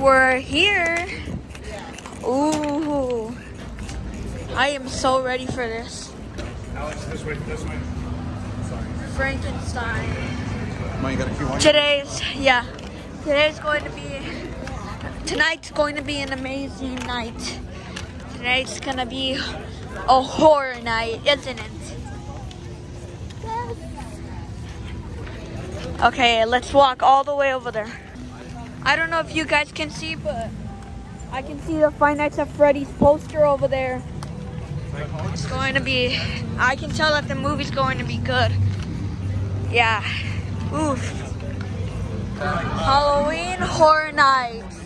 We're here. Ooh. I am so ready for this. Alex, this way, this way. Frankenstein. Mine, you got a key one? Today's, yeah. Today's going to be, tonight's going to be an amazing night. Tonight's gonna be a horror night, isn't it? Okay, let's walk all the way over there. I don't know if you guys can see, but I can see the Five Nights at Freddy's poster over there. It's going to be, I can tell that the movie's going to be good. Yeah. Oof. Halloween Horror Nights.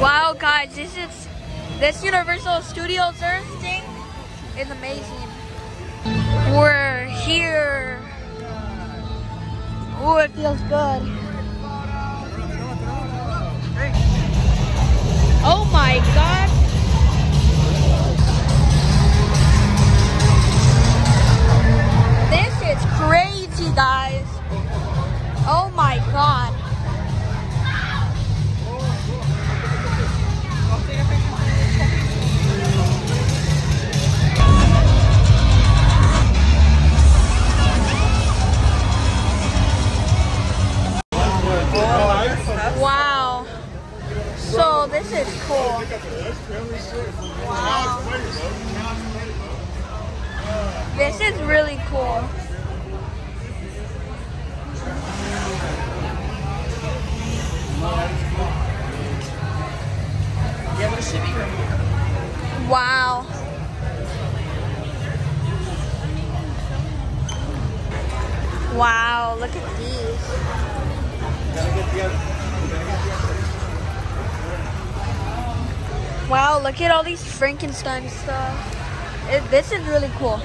Wow, guys, this is this Universal Studios Earth thing is amazing. We're here. Ooh, it feels good. Oh my god. This is crazy, guys. Oh my god. Look at all these Frankenstein stuff. It, this is really cool.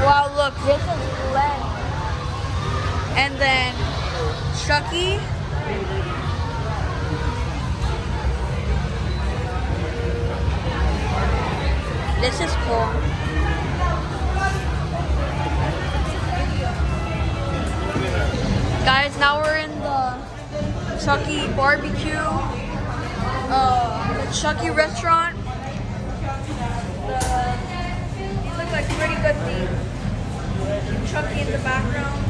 Wow, look, this is. And then Chucky. This is cool. Guys, now we're in the Chucky barbecue, uh, the Chucky restaurant. The, these look like pretty good things. Chucky in the background.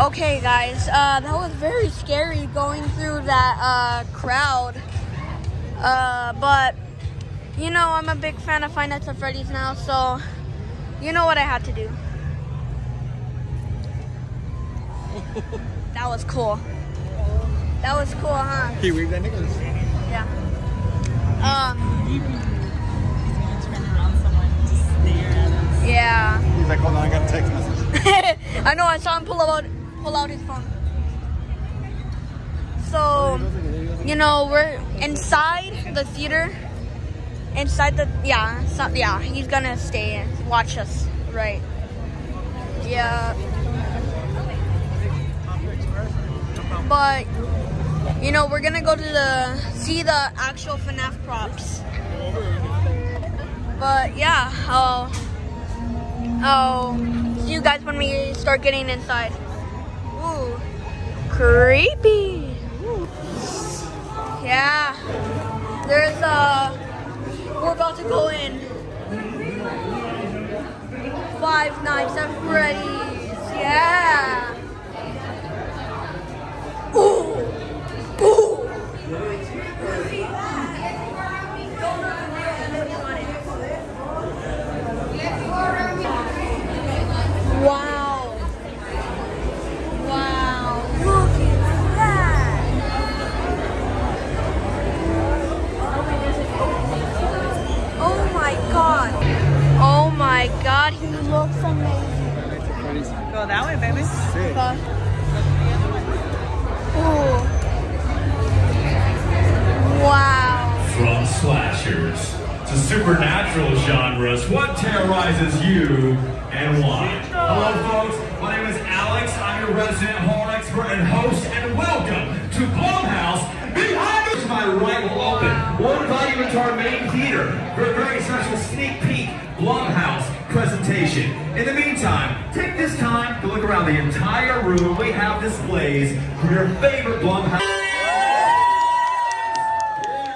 Okay, guys, uh, that was very scary going through that uh, crowd. Uh, but you know, I'm a big fan of Five Nights at Freddy's now, so you know what I had to do. that was cool. That was cool, huh? He waved wave that Nicholas? Yeah. Um, yeah. He's like, hold on, I got a text message. I know, I saw him pull out, pull out his phone. So, you know, we're inside the theater. Inside the, yeah, so, yeah, he's gonna stay and watch us, right? Yeah. But, you know, we're gonna go to the, see the actual FNAF props. But, yeah, I'll, I'll see you guys when we start getting inside. Ooh, creepy. Ooh. Yeah, there's a, we're about to go in. Five Nights at Freddy's, yeah. Ooh, ooh. Wow. My god, he looks amazing. Go that way, baby. Sick. Ooh. Wow. From slashers to supernatural genres, what terrorizes you and why? Hello, folks. My name is Alex. I'm your resident horror expert and host, and welcome to Blumhouse Behind the my right will open. We'll invite you into our main theater for a very special sneak peek Blumhouse presentation. In the meantime, take this time to look around the entire room. We have displays from your favorite Blumhouse. Yeah,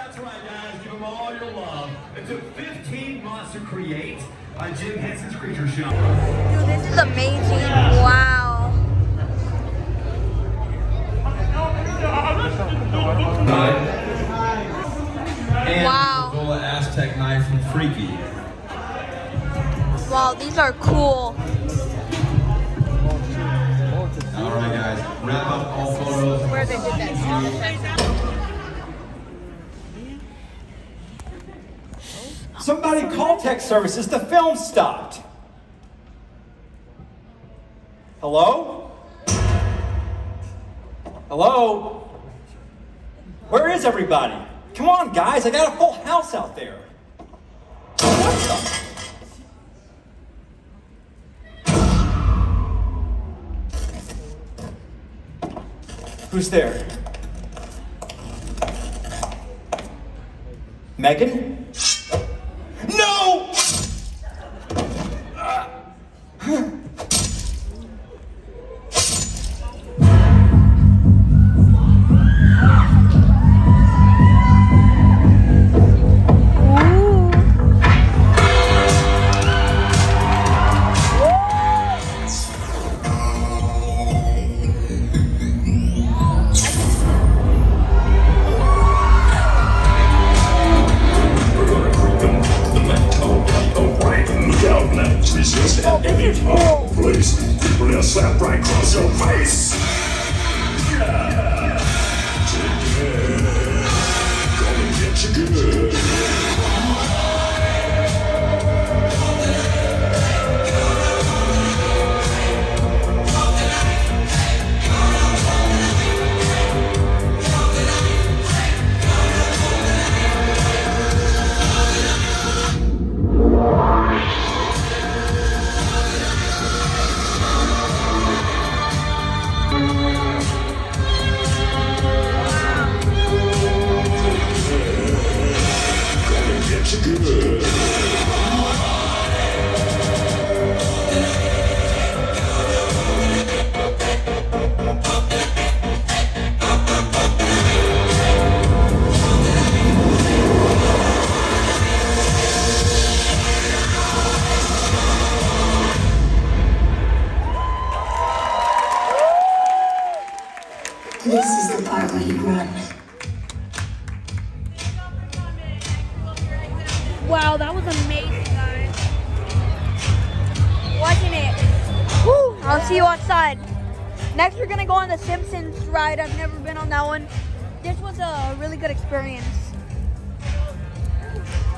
that's right, guys. Give them all your love. It took 15 months to create a Jim Henson's Creature Shop. Dude, this is amazing. Wow. And Wow. Aztec knife from Freaky. Wow, these are cool. All right, guys, wrap up all photos. Where they did that. Somebody call tech services. The film stopped. Hello? Hello? Where is everybody? Come on, guys. I got a full house out there. Who's there? Megan? Is the part where. Wow, that was amazing, guys. Watching it. Woo! I'll see you outside. Next, we're gonna go on the Simpsons ride. I've never been on that one. This was a really good experience.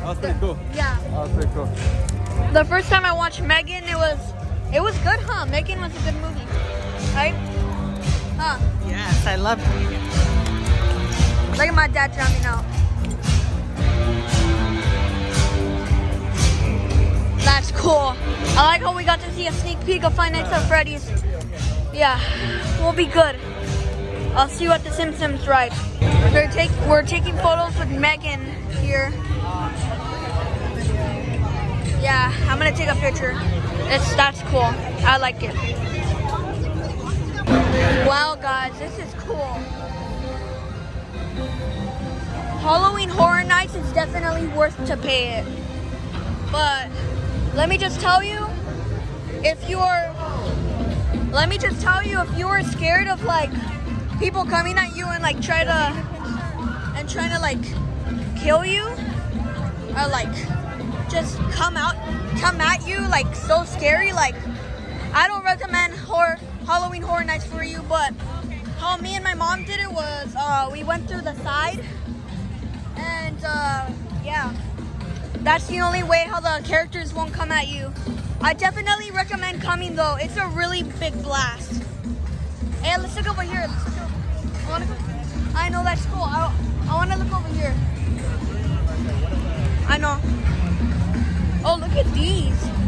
That was pretty cool. Yeah. That was pretty cool. The first time I watched Megan, it was it was good, huh? Megan was a good movie, right? Huh? Yes, I love Look at my dad drowning out. That's cool. I like how we got to see a sneak peek of Five Nights at Freddy's. Yeah, we'll be good. I'll see you at the Simpsons ride. We're, take, we're taking photos with Megan here. Yeah, I'm gonna take a picture. It's that's cool. I like it. Wow, guys, this is cool. Halloween Horror Nights is definitely worth to pay it. But let me just tell you, if you're, let me just tell you, if you are scared of like people coming at you and like try to, and trying to like kill you, or like just come out, come at you like so scary, like I don't recommend horror, Halloween Horror Nights for you, but how me and my mom did it was uh, we went through the side and uh, yeah, that's the only way how the characters won't come at you. I definitely recommend coming though. It's a really big blast. Hey, let's look over here. Let's look over. I, I know that's cool. I, I want to look over here. I know. Oh, look at these.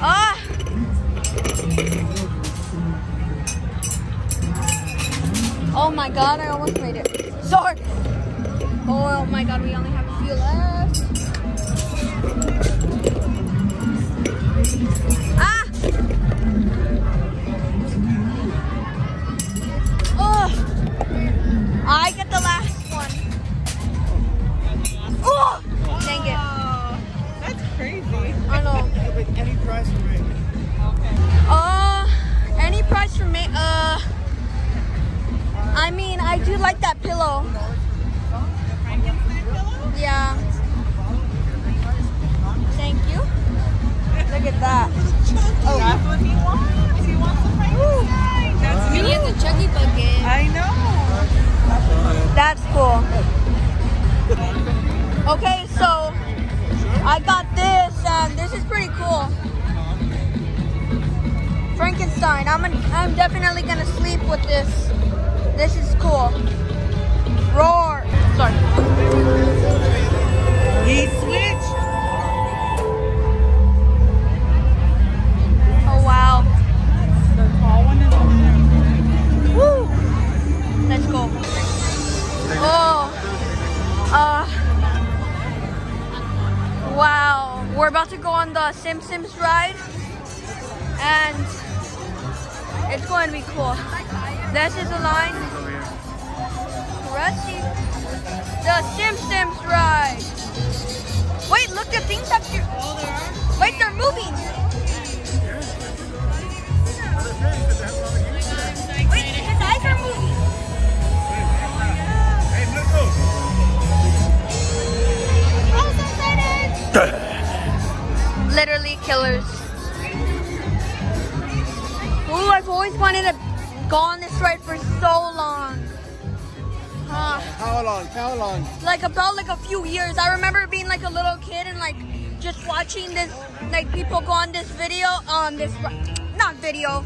Ah! Oh my god, I almost made it. Sorry. Oh my god, we only have a few left. Do like that pillow. Frankenstein pillow? Yeah. Thank you. Look at that. Oh, oh. that's what he wants. He wants a Frankenstein. That's you. a Chucky bucket. I know. That's cool. Okay, so I got this, and this is pretty cool. Frankenstein. I'm an, I'm definitely gonna sleep with this. This is cool. Roar. Sorry. He switched. Oh wow. The tall one is over there. Woo. Let's go. Oh. Uh. Wow. We're about to go on the Simpsons ride. And it's going to be cool. This is the line. Krusty. The Simpsons ride. Wait, look, the things up here. Wait, they're moving. Wait, his eyes are moving. Literally killers. Ooh, I've always wanted to go on this ride for so long. Huh. How long? How long? like about like a few years. I remember being like a little kid and like just watching this, like people go on this video, on this, not video,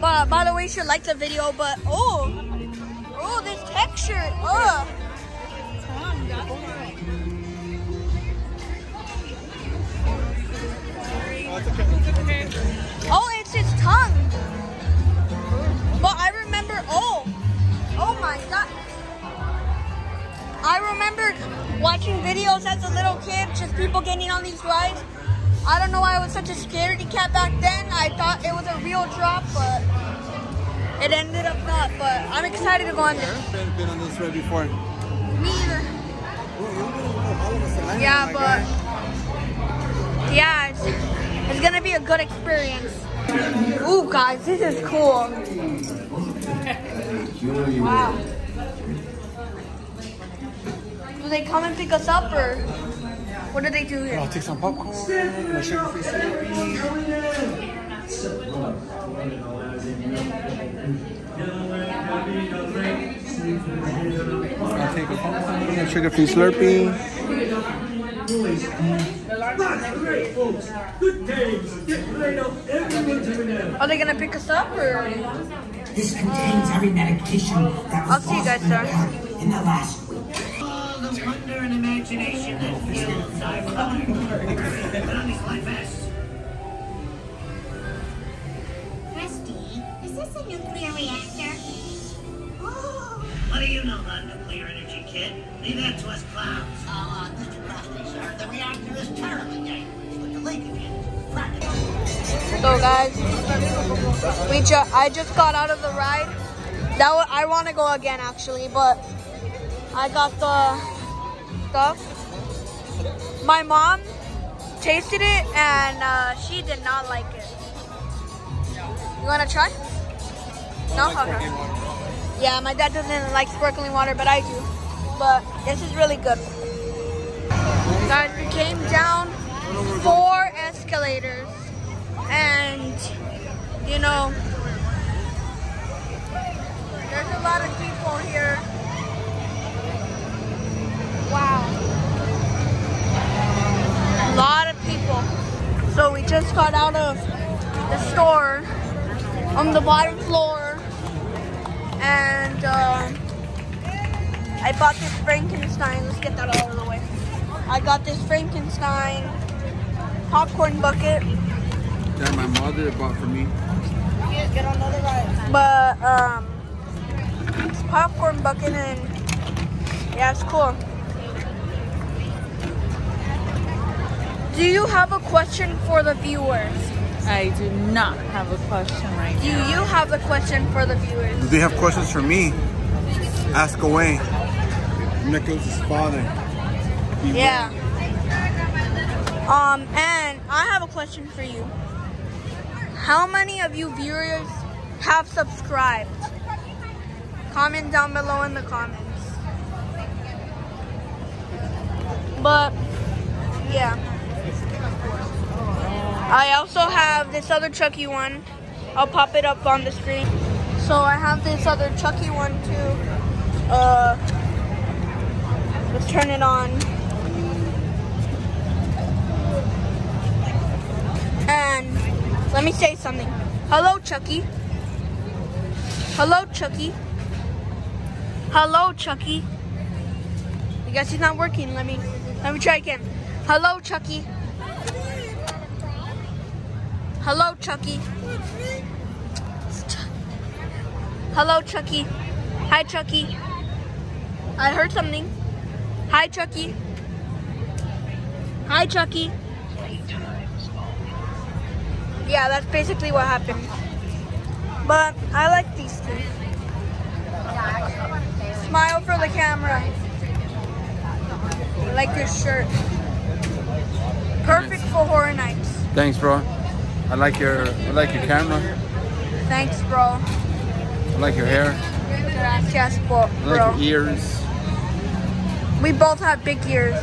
but by the way, she liked the video, but oh, oh, this texture, oh. Oh, it's his tongue. But I remember, oh, oh my god. I remember watching videos as a little kid, just people getting on these rides. I don't know why I was such a scaredy cat back then. I thought it was a real drop, but it ended up not. But I'm excited to go on this. Been, been on this ride before. Me either. All of us are Yeah, but yeah, it's, gonna be a good experience. Ooh, guys, this is cool. Wow. Do they come and pick us up, or what do they do here? I'll take some popcorn. I'll take a popcorn, sugar-free Slurpee. Noise, Steve. That's great, folks. Good times. Get right up. Everyone to now. Are they gonna pick us up or? This contains every medication that was I'll see you guys lost in the in the last week. All the wonder and imagination that fuels sci-fi. Put on these light vests. Krusty, is this a nuclear reactor? Oh, What do you know about nuclear energy, kid? Leave that to us clowns. So guys, we ju- I just got out of the ride. That wa- I want to go again actually, but I got the stuff. My mom tasted it and uh, she did not like it. You want to try? No. Okay. Yeah, my dad doesn't like sparkling water, but I do. But this is really good. Guys, we came down four escalators and you know there's a lot of people here. Wow. A lot of people. So we just got out of the store on the bottom floor and um, I bought this Frankenstein. Let's get that out of the way I got this Frankenstein popcorn bucket That my mother bought for me. Get on the other ride. But um, it's popcorn bucket and yeah, it's cool. Do you have a question for the viewers? I do not have a question right Do now. Do you have a question for the viewers? Do they have questions for me? Ask away. Nicholas' father. Yeah. Um, and I have a question for you. How many of you viewers have subscribed? Comment down below in the comments. But, yeah. I also have this other Chucky one. I'll pop it up on the screen. So I have this other Chucky one too. Uh, let's turn it on. And let me say something. Hello, Chucky. Hello, Chucky. Hello, Chucky. I guess he's not working. Let me let me try again. Hello, Chucky. Hello, Chucky. Hello, Chucky. Hi, Chucky. I heard something. Hi, Chucky. Hi, Chucky. Yeah, that's basically what happened. But I like these two. Smile for the camera. I like your shirt. Perfect for horror nights. Thanks, bro. I like your I like your camera. Thanks, bro. I like your hair. Gracias, bro. I like your ears. We both have big ears.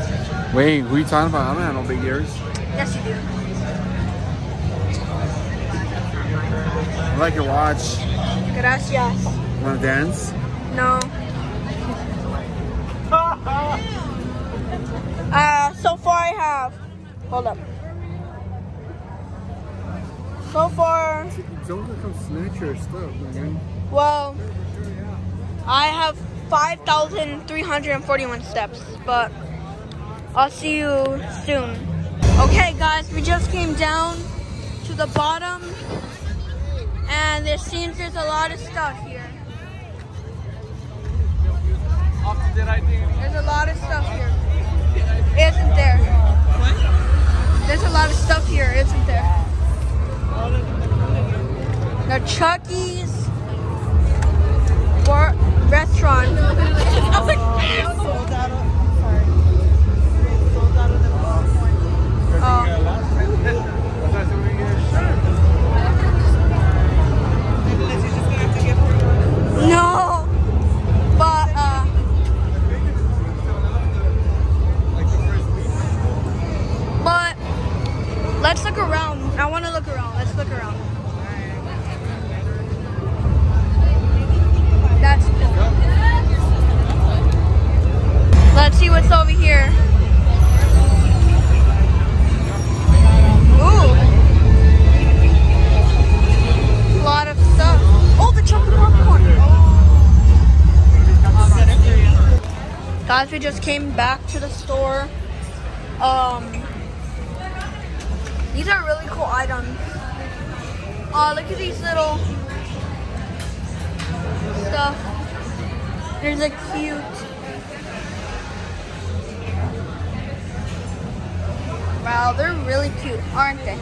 Wait, who are you talking about? I don't have no big ears. Yes, you do. I like your watch. Gracias. Wanna dance? No. Uh, so far I have. Hold up. So far, Don't come snatch your stuff, man. well, I have 5,341 steps, but I'll see you soon. Okay, guys, we just came down to the bottom, and there seems there's a lot of stuff here. There's a lot of stuff here. Isn't there? There's a lot of stuff here, isn't there? The Chucky's restaurant. Oh just came back to the store. Um, these are really cool items. Oh, look at these little stuff. There's a cute. Wow, they're really cute, aren't they?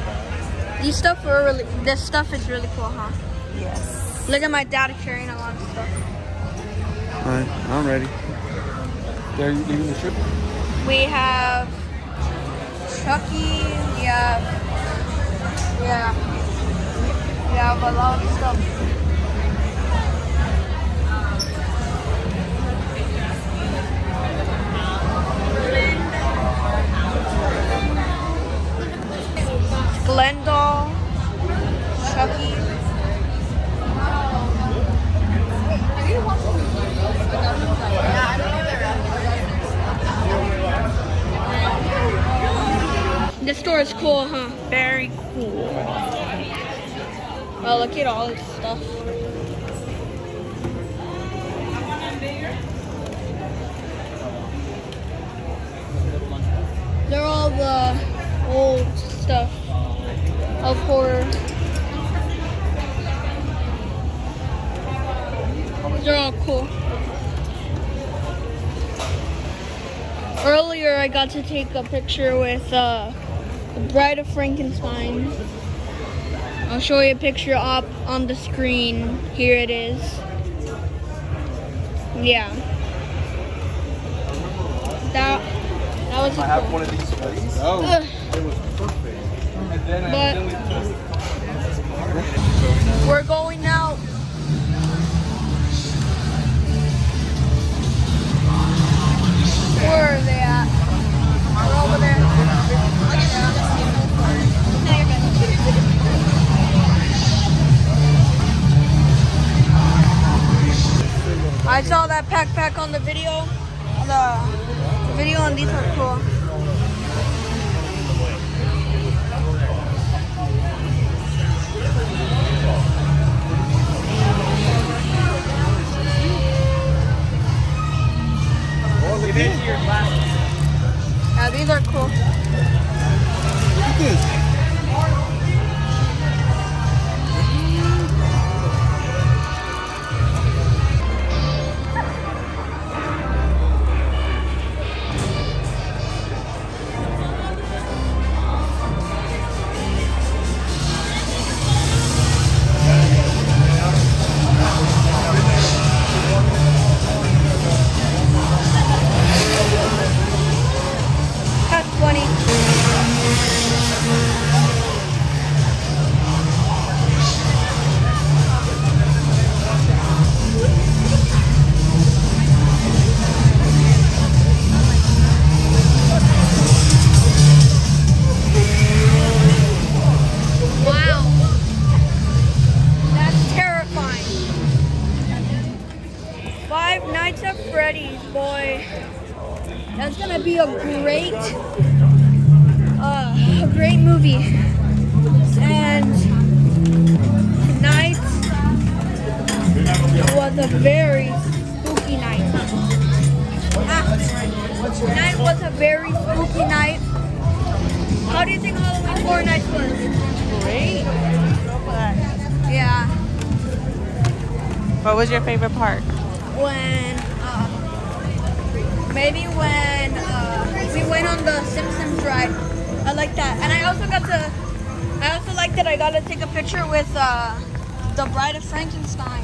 These stuff are really. This stuff is really cool, huh? Yes. Look at my dad carrying a lot of stuff. All right, I'm ready. They're leaving the ship. We have Chucky. We have yeah. We have a lot of stuff. Glendale, cool, huh? Very cool. Oh, look at all this stuff. They're all the old stuff of horror. They're all cool. Earlier, I got to take a picture with uh, the Bride of Frankenstein. I'll show you a picture up on the screen. Here it is. Yeah. That that was I have cool. one of these hoodies. Oh, Ugh. it was perfect. And then I But- accidentally We're going out. Where are they at? We're over there. I saw that backpack on the video. The video and these are cool. Yeah, these are cool. Be a great, uh, a great movie. And tonight was a very spooky night. Ah, tonight was a very spooky night. How do you think Halloween Horror Nights was? Great. Yeah, What was your favorite part? when uh, maybe when we went on the Simpsons ride. I like that, and I also got to. I also like that I got to take a picture with uh, the Bride of Frankenstein.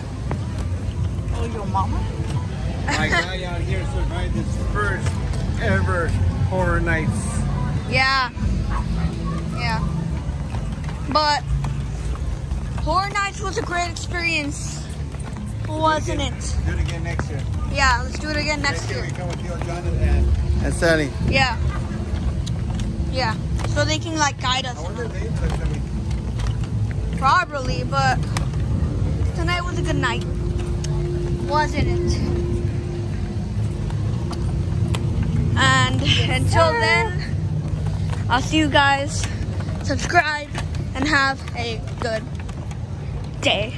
Oh, your mama? My guy out here survived his first ever horror nights. Yeah, yeah. But Horror Nights was a great experience, wasn't it? Do it again next year. Yeah, let's do it again next year. We come with you, John and, and Sally. Yeah. Yeah. So they can like guide us. I wonder if they took them. Probably, but tonight was a good night. Wasn't it? And until then, I'll see you guys. Subscribe and have a good day.